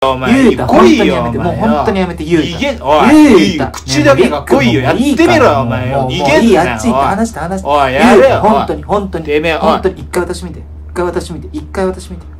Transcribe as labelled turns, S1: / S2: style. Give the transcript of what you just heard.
S1: お前
S2: ゆうた
S1: 来いよ
S2: 本当にやめてもう本当にやめてゆうた
S1: 逃げおい
S2: ゆうた
S1: いい口だけが来いよ。やってみろよお前よ。
S2: もう
S1: 逃げんな
S2: いいあっち行って話して話して。
S1: おいやれよ
S2: ゆうた本当に本当に
S1: てめえ
S2: 本当に一回私見て一回私見て一回私見て。